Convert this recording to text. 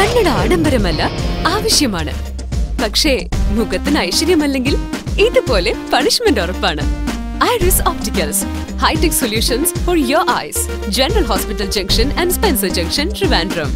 കണ്ണട ആഡംബരമല്ല ആവശ്യമാണ്. പക്ഷേ മുഖത്തിന് ഐശ്വര്യമല്ലെങ്കിൽ ഇതുപോലെ പണിഷ്മെന്റ് ഉറപ്പാണ്. Iris opticals hi tech solutions for your eyes general hospital junction and Spencer junction Trivandrum